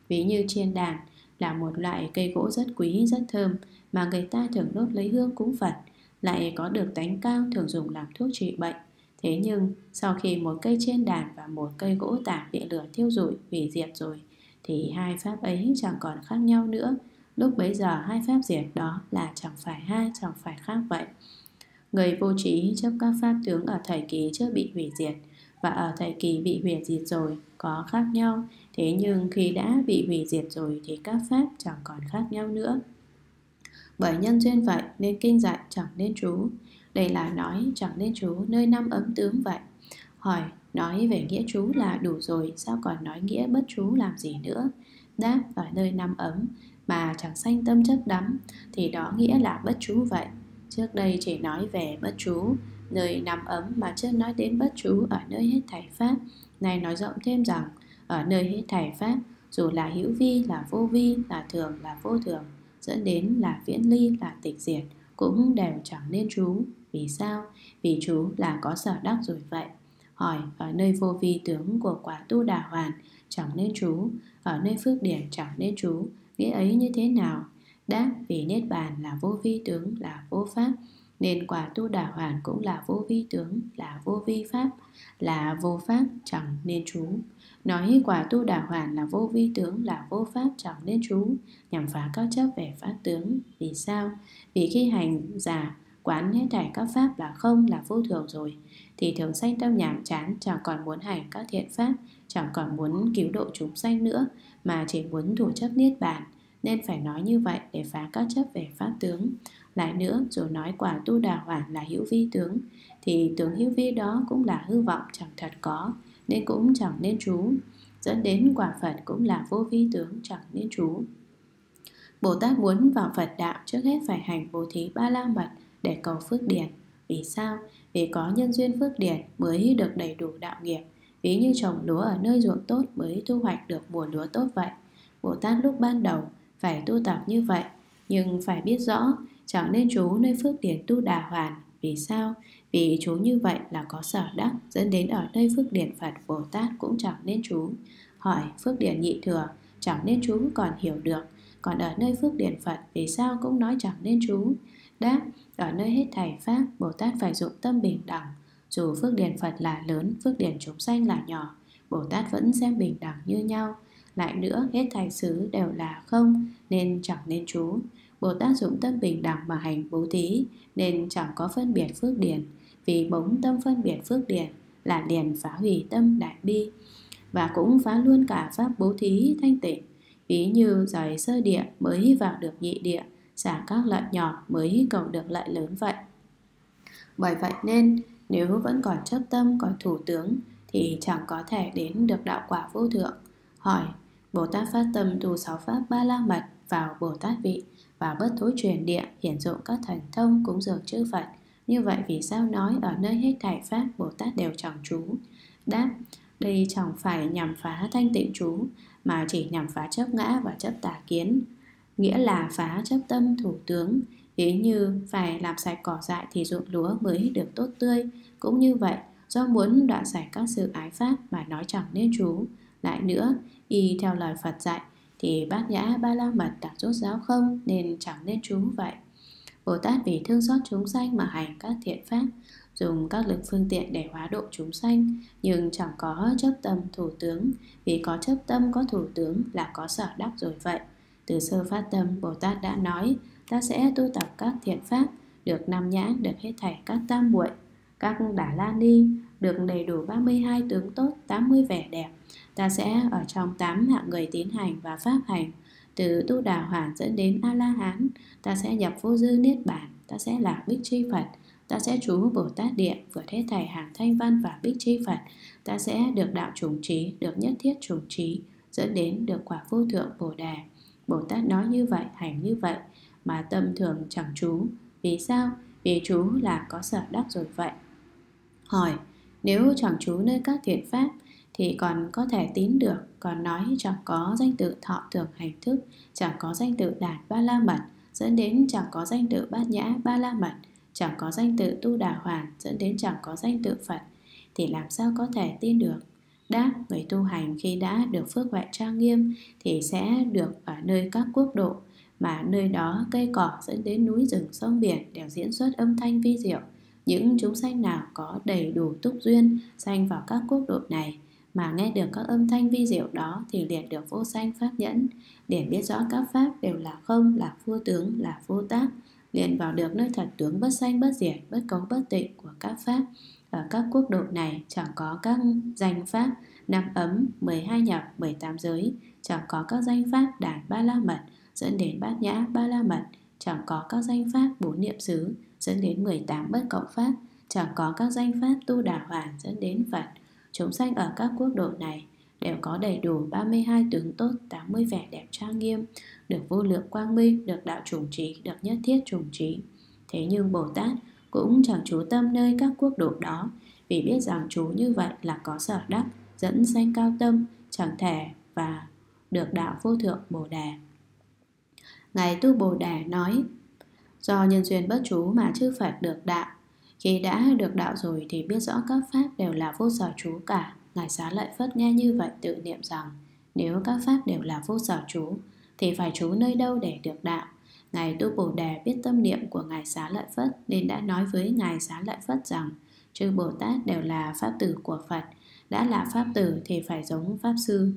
Ví như trên đàn là một loại cây gỗ rất quý, rất thơm mà người ta thường đốt lấy hương cúng Phật, lại có được tánh cao thường dùng làm thuốc trị bệnh. Thế nhưng sau khi một cây trên đàn và một cây gỗ tạm bị lửa thiêu rụi hủy diệt rồi thì hai pháp ấy chẳng còn khác nhau nữa. Lúc bấy giờ hai pháp diệt đó là chẳng phải hai, chẳng phải khác vậy. Người vô trí chấp các pháp tướng ở thời kỳ chưa bị hủy diệt và ở thời kỳ bị hủy diệt rồi có khác nhau. Thế nhưng khi đã bị hủy diệt rồi thì các pháp chẳng còn khác nhau nữa. Bởi nhân duyên vậy nên kinh dạy chẳng nên trú. Đây là nói chẳng nên trú nơi năm ấm tướng vậy. Hỏi, nói về nghĩa trú là đủ rồi, sao còn nói nghĩa bất trú làm gì nữa? Đáp ở nơi năm ấm mà chẳng sanh tâm chấp đắm thì đó nghĩa là bất trú vậy. Trước đây chỉ nói về bất trú, nơi nằm ấm mà chưa nói đến bất trú ở nơi hết thảy pháp. Này nói rộng thêm rằng, ở nơi hết thảy pháp, dù là hữu vi, là vô vi, là thường, là vô thường, dẫn đến là viễn ly, là tịch diệt, cũng đều chẳng nên trú. Vì sao? Vì chú là có sở đắc rồi vậy. Hỏi, ở nơi vô vi tướng của quả tu đà hoàn, chẳng nên trú, ở nơi phước điển chẳng nên trú, nghĩa ấy như thế nào? Đáp vì Niết Bàn là vô vi tướng, là vô pháp nên quả tu đà hoàn cũng là vô vi tướng, là vô vi pháp Là vô pháp chẳng nên trú Nói quả tu đà hoàn là vô vi tướng, là vô pháp chẳng nên trú Nhằm phá các chấp về pháp tướng Vì sao? Vì khi hành giả quán hết thảy các pháp là không, là vô thường rồi Thì thường sanh tâm nhàm chán, chẳng còn muốn hành các thiện pháp Chẳng còn muốn cứu độ chúng sanh nữa Mà chỉ muốn thủ chấp Niết Bàn nên phải nói như vậy để phá các chấp về pháp tướng. Lại nữa, dù nói quả tu đà hoàn là hữu vi tướng, thì tướng hữu vi đó cũng là hư vọng chẳng thật có, nên cũng chẳng nên trú. Dẫn đến quả Phật cũng là vô vi tướng chẳng nên trú. Bồ Tát muốn vào Phật đạo trước hết phải hành bố thí ba la mật để cầu phước điển. Vì sao? Vì có nhân duyên phước điển mới được đầy đủ đạo nghiệp Ví như trồng lúa ở nơi ruộng tốt mới thu hoạch được mùa lúa tốt vậy Bồ Tát lúc ban đầu phải tu tập như vậy Nhưng phải biết rõ chẳng nên trú nơi phước điển tu đà hoàn. Vì sao? Vì chú như vậy là có sở đắc Dẫn đến ở nơi phước điển Phật Bồ Tát cũng chẳng nên chú. Hỏi phước điển nhị thừa chẳng nên chú còn hiểu được. Còn ở nơi phước điển Phật vì sao cũng nói chẳng nên chú? Đáp, ở nơi hết thảy Pháp Bồ Tát phải dụng tâm bình đẳng. Dù phước điển Phật là lớn, phước điển chúng sanh là nhỏ Bồ Tát vẫn xem bình đẳng như nhau. Lại nữa, hết thảy xứ đều là không Nên chẳng nên chú. Bồ Tát dụng tâm bình đẳng mà hành bố thí, Nên chẳng có phân biệt phước điển, Vì bóng tâm phân biệt phước điển Là liền phá hủy tâm đại bi, Và cũng phá luôn cả pháp bố thí thanh tịnh. Ví như rời sơ địa mới vào được nhị địa, Xả các lợi nhỏ mới cầu được lợi lớn vậy. Bởi vậy nên, nếu vẫn còn chấp tâm, còn thủ tướng, Thì chẳng có thể đến được đạo quả vô thượng. Hỏi, Bồ Tát phát tâm tu sáu pháp ba la mật vào Bồ Tát vị và bất thối truyền địa hiển dụng các thần thông cúng dường chư Phật. Như vậy vì sao nói ở nơi hết thảy pháp Bồ Tát đều trọng chú? Đáp, đây chẳng phải nhằm phá thanh tịnh chú mà chỉ nhằm phá chấp ngã và chấp tà kiến. Nghĩa là phá chấp tâm thủ tướng, ví như phải làm sạch cỏ dại thì ruộng lúa mới được tốt tươi. Cũng như vậy, do muốn đoạn sạch các sự ái pháp mà nói chẳng nên chú Lại nữa, y theo lời Phật dạy, thì bát nhã ba la mật đặt rốt giáo không nên chẳng nên trú vậy. Bồ Tát vì thương xót chúng sanh mà hành các thiện pháp, dùng các lực phương tiện để hóa độ chúng sanh, nhưng chẳng có chấp tâm thủ tướng, vì có chấp tâm có thủ tướng là có sở đắc rồi vậy. Từ sơ phát tâm, Bồ Tát đã nói, ta sẽ tu tập các thiện pháp, được năm nhãn, được hết thảy các tam muội, các đà la ni, được đầy đủ 32 tướng tốt, 80 vẻ đẹp, ta sẽ ở trong tám hạng người tín hành và pháp hành. Từ tu đà hoàn dẫn đến a la hán ta sẽ nhập vô dư niết Bàn, ta sẽ là bích chi phật, ta sẽ trú bồ tát địa vừa thế thảy hàng thanh văn và bích chi phật, ta sẽ được đạo trùng trí được nhất thiết trùng trí dẫn đến được quả vô thượng bồ đề. Bồ tát nói như vậy, hành như vậy, mà tâm thường chẳng trú vì sao? Vì chú là có sở đắc rồi vậy. Hỏi, nếu chẳng trú nơi các thiện pháp thì còn có thể tín được, còn nói chẳng có danh tự thọ tưởng hành thức, chẳng có danh tự đạt ba la mật, dẫn đến chẳng có danh tự bát nhã ba la mật, chẳng có danh tự tu đà hoàn, dẫn đến chẳng có danh tự phật. Thì làm sao có thể tin được? Đáp, người tu hành khi đã được phước huệ trang nghiêm thì sẽ được ở nơi các quốc độ, mà nơi đó cây cỏ dẫn đến núi rừng, sông biển đều diễn xuất âm thanh vi diệu. Những chúng sanh nào có đầy đủ túc duyên sanh vào các quốc độ này mà nghe được các âm thanh vi diệu đó thì liền được vô sanh pháp nhẫn. Liền biết rõ các pháp đều là không, là vô tướng, là vô tác, liền vào được nơi thật tướng bất sanh, bất diệt, bất cấu, bất tịnh của các pháp. Ở các quốc độ này chẳng có các danh pháp năm ấm 12 nhập 18 giới. Chẳng có các danh pháp đàn ba la mật, dẫn đến bát nhã ba la mật. Chẳng có các danh pháp bốn niệm xứ, dẫn đến 18 bất cộng pháp. Chẳng có các danh pháp tu đà hoàn, dẫn đến Phật. Chúng sanh ở các quốc độ này đều có đầy đủ 32 tướng tốt, 80 vẻ đẹp trang nghiêm, được vô lượng quang minh, được đạo trùng trí, được nhất thiết trùng trí. Thế nhưng Bồ Tát cũng chẳng chú tâm nơi các quốc độ đó, vì biết rằng chú như vậy là có sở đắc, dẫn sanh cao tâm, chẳng thể và được đạo vô thượng Bồ Đề. Ngài Tu Bồ Đề nói, do nhân duyên bất chú mà chư Phật được đạo, khi đã được đạo rồi thì biết rõ các pháp đều là vô sở chú cả. Ngài Xá Lợi Phất nghe như vậy tự niệm rằng nếu các pháp đều là vô sở chú thì phải chú nơi đâu để được đạo. Ngài Tu Bồ Đề biết tâm niệm của Ngài Xá Lợi Phất nên đã nói với Ngài Xá Lợi Phất rằng chư Bồ Tát đều là pháp tử của Phật. Đã là pháp tử thì phải giống pháp sư.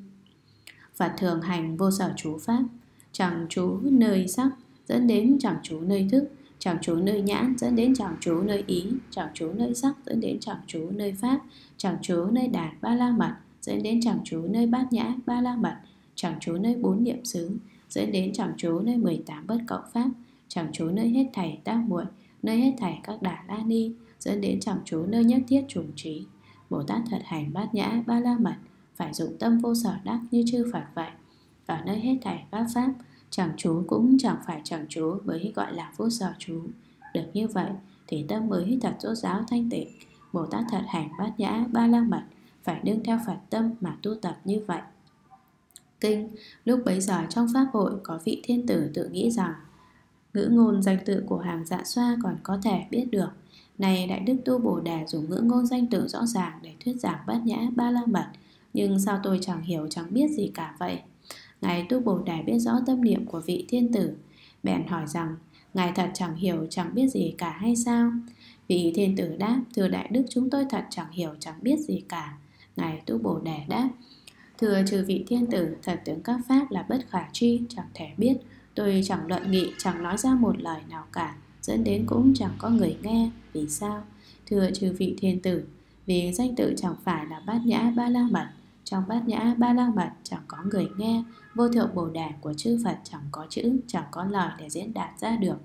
Phật thường hành vô sở chú pháp, chẳng chú nơi sắc dẫn đến chẳng chú nơi thức, chẳng chú nơi nhãn dẫn đến chẳng chú nơi ý chẳng chú nơi sắc dẫn đến chẳng chú nơi pháp chẳng chú nơi đạt ba la mật dẫn đến chẳng chú nơi bát nhã ba la mật chẳng chú nơi bốn niệm xứ dẫn đến chẳng chú nơi 18 bất cộng pháp chẳng chú nơi hết thảy tam muội nơi hết thảy các đà la ni dẫn đến chẳng chú nơi nhất thiết trùng trí bồ tát thật hành bát nhã ba la mật phải dụng tâm vô sở đắc như chư phật vậy ở nơi hết thảy các pháp, Chẳng chú cũng chẳng phải chẳng chú mới gọi là phút do chú Được như vậy thì tâm mới thật rốt ráo thanh tịnh. Bồ Tát thật hành bát nhã ba la mật, phải đương theo Phật tâm mà tu tập như vậy. Kinh, lúc bấy giờ trong Pháp hội có vị thiên tử tự nghĩ rằng ngữ ngôn danh tự của hàng dạ xoa còn có thể biết được. Này Đại Đức Tu Bồ Đề dùng ngữ ngôn danh tự rõ ràng để thuyết giảng bát nhã ba la mật, nhưng sao tôi chẳng hiểu chẳng biết gì cả vậy? Ngài Tu Bồ Đề biết rõ tâm niệm của vị thiên tử, bèn hỏi rằng Ngài thật chẳng hiểu chẳng biết gì cả hay sao? Vị thiên tử đáp, thưa Đại Đức chúng tôi thật chẳng hiểu chẳng biết gì cả. Ngài Tu Bồ Đề đáp, thưa trừ vị thiên tử, thật tướng các pháp là bất khả tri, chẳng thể biết. Tôi chẳng luận nghị, chẳng nói ra một lời nào cả, dẫn đến cũng chẳng có người nghe. Vì sao? Thưa trừ vị thiên tử, vì danh tự chẳng phải là bát nhã ba la mật, trong bát nhã ba la mật chẳng có người nghe, vô thượng bồ đề của chư Phật chẳng có chữ, chẳng có lời để diễn đạt ra được.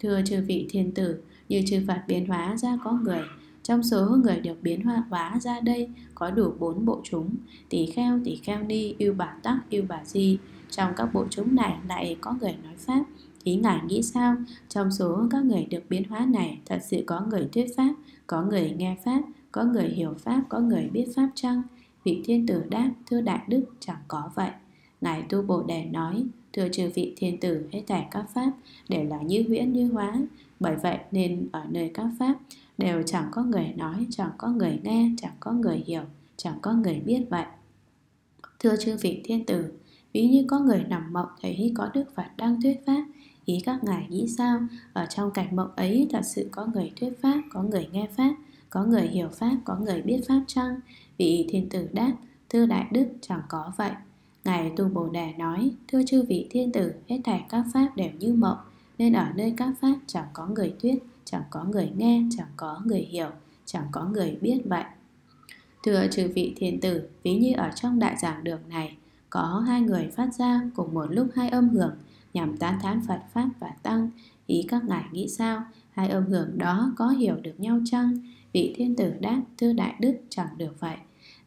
Thưa chư vị thiên tử, như chư Phật biến hóa ra có người, trong số người được biến hóa, hóa ra đây có đủ bốn bộ chúng, tỷ kheo, tỷ kheo ni, yêu bà tắc, yêu bà di. Trong các bộ chúng này lại có người nói Pháp. Ý ngài nghĩ sao? Trong số các người được biến hóa này thật sự có người thuyết Pháp, có người nghe Pháp, có người hiểu Pháp, có người biết Pháp chăng? Vị thiên tử đáp, thưa đại đức, chẳng có vậy. Ngài Tu Bồ Đề nói, thưa trừ vị thiên tử hết thảy các pháp đều là như huyễn như hóa. Bởi vậy nên ở nơi các pháp đều chẳng có người nói, chẳng có người nghe, chẳng có người hiểu, chẳng có người biết vậy. Thưa chư vị thiên tử, ví như có người nằm mộng thấy có Đức Phật đang thuyết pháp, ý các ngài nghĩ sao? Ở trong cảnh mộng ấy thật sự có người thuyết pháp, có người nghe pháp, có người hiểu pháp, có người biết pháp chăng? Vị thiên tử đáp, thưa đại đức chẳng có vậy. Ngài Tu Bồ Đề nói, thưa chư vị thiên tử, hết thảy các pháp đều như mộng, nên ở nơi các pháp chẳng có người thuyết, chẳng có người nghe, chẳng có người hiểu, chẳng có người biết vậy. Thưa chư vị thiên tử, ví như ở trong đại giảng đường này, có hai người phát ra cùng một lúc hai âm hưởng nhằm tán thán Phật Pháp và Tăng. Ý các ngài nghĩ sao? Hai âm hưởng đó có hiểu được nhau chăng? Vị thiên tử đáp, thưa đại đức chẳng được vậy.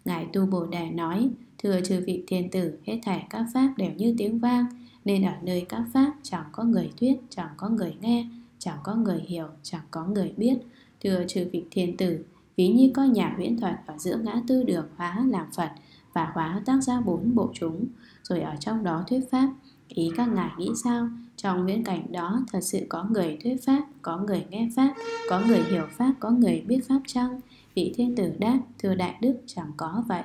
Ngài Tu Bồ Đề nói, thưa chư vị thiên tử, hết thảy các pháp đều như tiếng vang, nên ở nơi các pháp chẳng có người thuyết, chẳng có người nghe, chẳng có người hiểu, chẳng có người biết. Thưa chư vị thiên tử, ví như có nhà huyễn thuật ở giữa ngã tư đường hóa làm Phật và hóa tác ra bốn bộ chúng, rồi ở trong đó thuyết pháp. Ý các ngài nghĩ sao? Trong viễn cảnh đó thật sự có người thuyết pháp, có người nghe pháp, có người hiểu pháp, có người biết pháp chăng? Vị thiên tử đáp, thưa đại đức chẳng có vậy.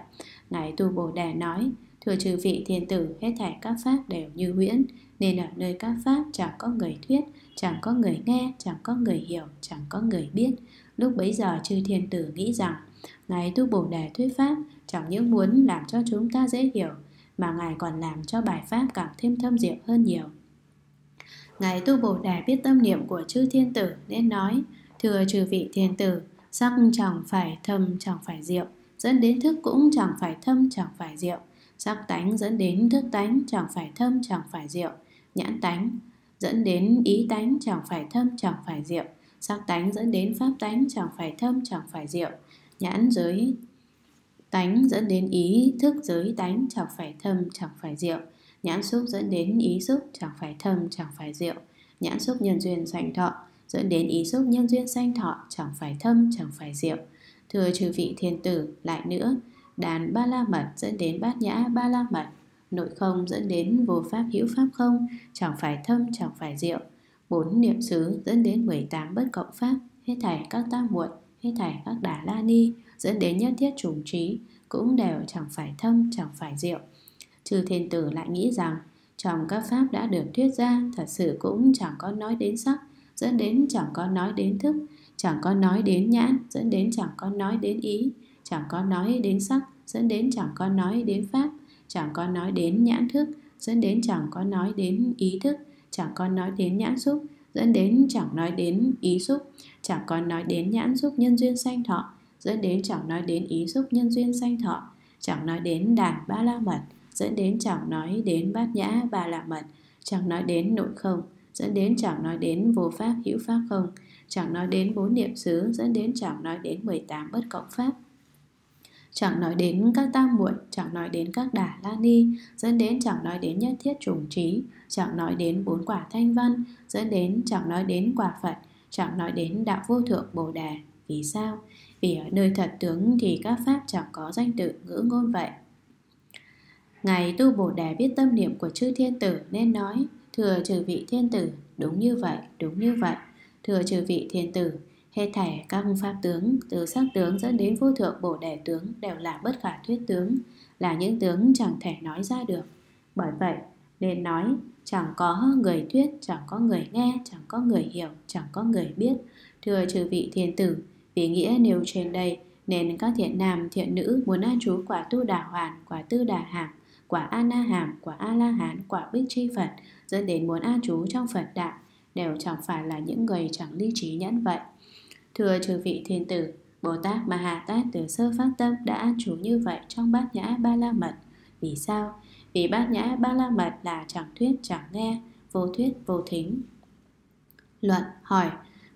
Ngài Tu Bồ Đề nói, thưa trừ vị thiên tử hết thảy các pháp đều như huyễn, nên ở nơi các pháp chẳng có người thuyết, chẳng có người nghe, chẳng có người hiểu, chẳng có người biết. Lúc bấy giờ chư thiên tử nghĩ rằng, Ngài Tu Bồ Đề thuyết pháp chẳng những muốn làm cho chúng ta dễ hiểu, mà Ngài còn làm cho bài pháp càng thêm thâm diệu hơn nhiều. Ngài Tu Bồ Đề biết tâm niệm của chư thiên tử nên nói, thưa trừ vị thiên tử, sắc chẳng phải thâm chẳng phải diệu, dẫn đến thức cũng chẳng phải thâm chẳng phải diệu, sắc tánh dẫn đến thức tánh chẳng phải thâm chẳng phải diệu, nhãn tánh dẫn đến ý tánh chẳng phải thâm chẳng phải diệu, sắc tánh dẫn đến pháp tánh chẳng phải thâm chẳng phải diệu, nhãn giới tánh dẫn đến ý thức giới tánh chẳng phải thâm chẳng phải diệu, nhãn xúc dẫn đến ý xúc chẳng phải thâm chẳng phải diệu, nhãn xúc nhân duyên sanh thọ dẫn đến ý xúc nhân duyên sanh thọ chẳng phải thâm chẳng phải diệu. Thưa chư vị thiên tử, lại nữa, đàn ba la mật dẫn đến bát nhã ba la mật, nội không dẫn đến vô pháp hữu pháp không, chẳng phải thâm chẳng phải diệu. Bốn niệm xứ dẫn đến 18 bất cộng pháp, hết thảy các tam muội, hết thảy các đà la ni, dẫn đến nhất thiết trùng trí, cũng đều chẳng phải thâm chẳng phải diệu. Chư thiên tử lại nghĩ rằng trong các pháp đã được thuyết ra thật sự cũng chẳng có nói đến sắc, dẫn đến chẳng có nói đến thức, chẳng có nói đến nhãn, dẫn đến chẳng có nói đến ý, chẳng có nói đến sắc, dẫn đến chẳng có nói đến pháp, chẳng có nói đến nhãn thức, dẫn đến chẳng có nói đến ý thức, chẳng có nói đến nhãn xúc, dẫn đến chẳng nói đến ý xúc, chẳng có nói đến nhãn xúc nhân duyên sanh thọ, dẫn đến chẳng nói đến ý xúc nhân duyên sanh thọ, chẳng nói đến đàn ba la mật, dẫn đến chẳng nói đến bát nhã ba la mật, chẳng nói đến nội không, dẫn đến chẳng nói đến vô pháp hữu pháp không, chẳng nói đến bốn niệm xứ, dẫn đến chẳng nói đến 18 bất cộng pháp. Chẳng nói đến các tam muội, chẳng nói đến các đà la ni, dẫn đến chẳng nói đến nhất thiết trùng trí, chẳng nói đến bốn quả thanh văn, dẫn đến chẳng nói đến quả Phật, chẳng nói đến đạo vô thượng Bồ Đề. Vì sao? Vì ở nơi thật tướng thì các pháp chẳng có danh tự ngữ ngôn vậy. Ngài tu Bồ Đề biết tâm niệm của chư thiên tử nên nói thừa trừ vị thiên tử, đúng như vậy, đúng như vậy. Thừa trừ vị thiên tử, hết thảy các pháp tướng từ sắc tướng dẫn đến vô thượng bổ Đề tướng đều là bất khả thuyết tướng Là những tướng chẳng thể nói ra được. Bởi vậy nên nói chẳng có người thuyết, chẳng có người nghe, chẳng có người hiểu, chẳng có người biết. Thừa trừ vị thiên tử, vì nghĩa nêu trên đây nên các thiện nam, thiện nữ muốn an trú quả tu đà hoàn, quả tư đà hàm quả A Na Hàm, quả A La Hán, quả Bích Chi Phật dẫn đến muốn an trú trong Phật đạo đều chẳng phải là những người chẳng ly trí nhẫn vậy. Thưa chư vị thiên tử, Bồ Tát Mà Hà Tát từ sơ phát tâm đã an trú như vậy trong bát nhã ba la mật. Vì sao? Vì bát nhã ba la mật là chẳng thuyết chẳng nghe, vô thuyết vô thính. Luận hỏi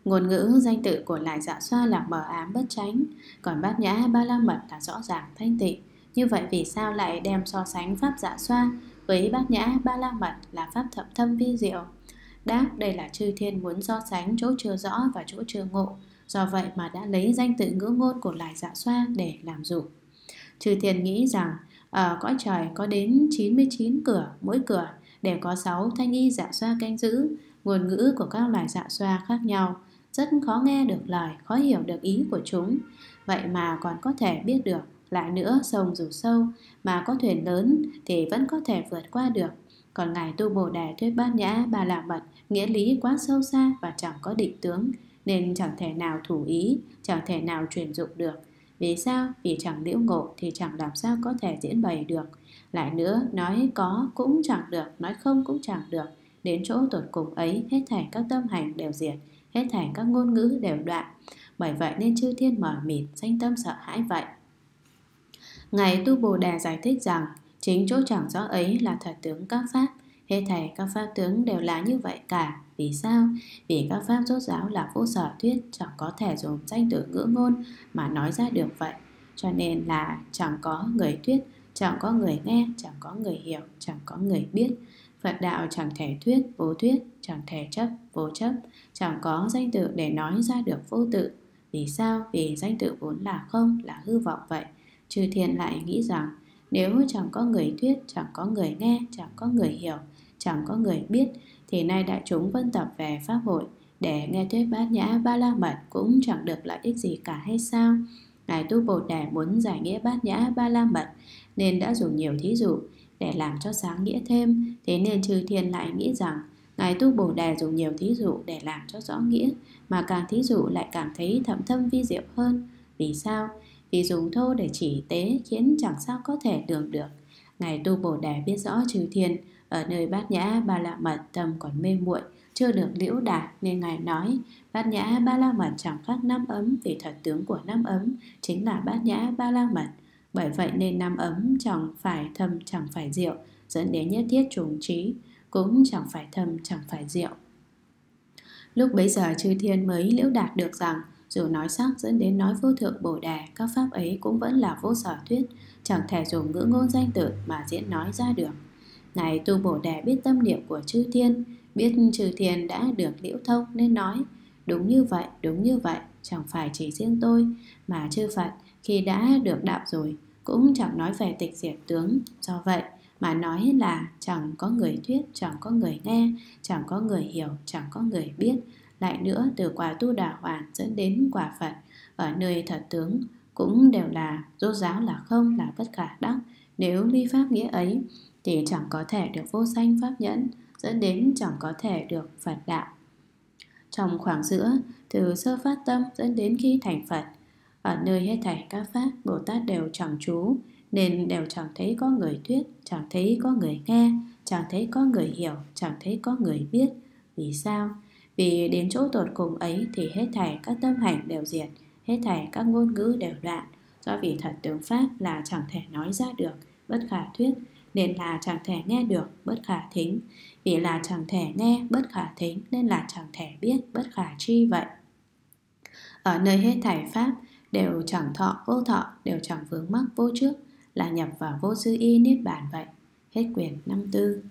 Ngôn ngữ danh tự của lại dạ xoa là mờ ám bất tránh Còn bát nhã ba la mật là rõ ràng thanh tịnh như vậy vì sao lại đem so sánh pháp dạ xoa với bát nhã ba la mật là pháp thập thâm vi diệu? Đáp đây là chư thiên muốn so sánh chỗ chưa rõ và chỗ chưa ngộ, do vậy mà đã lấy danh tự ngữ ngôn của lại dạ xoa để làm dụ. Chư thiên nghĩ rằng ở cõi trời có đến 99 cửa, mỗi cửa đều có 6 thanh y dạ xoa canh giữ, ngôn ngữ của các loài dạ xoa khác nhau, rất khó nghe được lời, khó hiểu được ý của chúng. Vậy mà còn có thể biết được lại nữa, sông dù sâu mà có thuyền lớn thì vẫn có thể vượt qua được. Còn Ngài Tu Bồ Đề thuyết bát nhã bà la mật, nghĩa lý quá sâu xa và chẳng có định tướng, nên chẳng thể nào thủ ý, chẳng thể nào truyền dụng được. Vì sao? Vì chẳng liễu ngộ thì chẳng làm sao có thể diễn bày được. Lại nữa, nói có cũng chẳng được, nói không cũng chẳng được. Đến chỗ tột cùng ấy, hết thảy các tâm hành đều diệt, hết thảy các ngôn ngữ đều đoạn. Bởi vậy nên chư thiên mở mịt, danh tâm sợ hãi vậy. Ngài Tu Bồ Đề giải thích rằng chính chỗ chẳng rõ ấy là thật tướng các pháp. Hết thảy các pháp tướng đều là như vậy cả. Vì sao? Vì các pháp rốt giáo là vô sở thuyết, chẳng có thể dùng danh từ ngữ ngôn mà nói ra được vậy. Cho nên là chẳng có người thuyết, chẳng có người nghe, chẳng có người hiểu, chẳng có người biết. Phật đạo chẳng thể thuyết, vô thuyết, chẳng thể chấp, vô chấp, chẳng có danh tự để nói ra được vô tự. Vì sao? Vì danh tự vốn là không, là hư vọng vậy. Chư thiên lại nghĩ rằng nếu chẳng có người thuyết, chẳng có người nghe, chẳng có người hiểu, chẳng có người biết thì nay đại chúng vân tập về pháp hội để nghe thuyết bát nhã ba la mật cũng chẳng được lợi ích gì cả hay sao? Ngài Tu Bồ Đề muốn giải nghĩa bát nhã ba la mật nên đã dùng nhiều thí dụ để làm cho sáng nghĩa thêm. Thế nên chư thiên lại nghĩ rằng Ngài Tu Bồ Đề dùng nhiều thí dụ để làm cho rõ nghĩa mà càng thí dụ lại càng thấy thậm thâm vi diệu hơn. Vì sao? Vì dùng thô để chỉ tế khiến chẳng sao có thể lường được. Ngài Tu Bồ Đề biết rõ trừ thiên, ở nơi bát nhã ba la mật tâm còn mê muội chưa được liễu đạt nên Ngài nói bát nhã ba la mật chẳng khác năm ấm vì thật tướng của năm ấm chính là bát nhã ba la mật. Bởi vậy nên năm ấm chẳng phải thâm chẳng phải diệu dẫn đến nhất thiết trùng trí cũng chẳng phải thâm chẳng phải diệu. Lúc bấy giờ chư thiên mới liễu đạt được rằng dù nói sắc dẫn đến nói vô thượng bồ đề, các pháp ấy cũng vẫn là vô sở thuyết, chẳng thể dùng ngữ ngôn danh tự mà diễn nói ra được. Ngài tu bồ đề biết tâm niệm của chư thiên, biết chư thiên đã được liễu thông nên nói, đúng như vậy, đúng như vậy, chẳng phải chỉ riêng tôi, mà chư Phật khi đã được đạo rồi cũng chẳng nói về tịch diệt tướng. Do vậy mà nói là chẳng có người thuyết, chẳng có người nghe, chẳng có người hiểu, chẳng có người biết, lại nữa từ quả tu đà hoàn dẫn đến quả Phật ở nơi thật tướng cũng đều là rốt giáo là không là bất khả đắc. Nếu ly pháp nghĩa ấy thì chẳng có thể được vô sanh pháp nhẫn dẫn đến chẳng có thể được Phật đạo. Trong khoảng giữa từ sơ phát tâm dẫn đến khi thành Phật ở nơi hết thảy các pháp Bồ Tát đều chẳng trú nên đều chẳng thấy có người thuyết, chẳng thấy có người nghe, chẳng thấy có người hiểu, chẳng thấy có người biết. Vì sao? Vì đến chỗ tột cùng ấy thì hết thảy các tâm hành đều diệt, hết thảy các ngôn ngữ đều đoạn. Do vì thật tướng Pháp là chẳng thể nói ra được, bất khả thuyết, nên là chẳng thể nghe được, bất khả thính. Vì là chẳng thể nghe, bất khả thính, nên là chẳng thể biết, bất khả tri vậy. Ở nơi hết thảy Pháp đều chẳng thọ vô thọ, đều chẳng vướng mắc vô trước, là nhập vào vô sư y niết bàn vậy. Hết quyển năm tư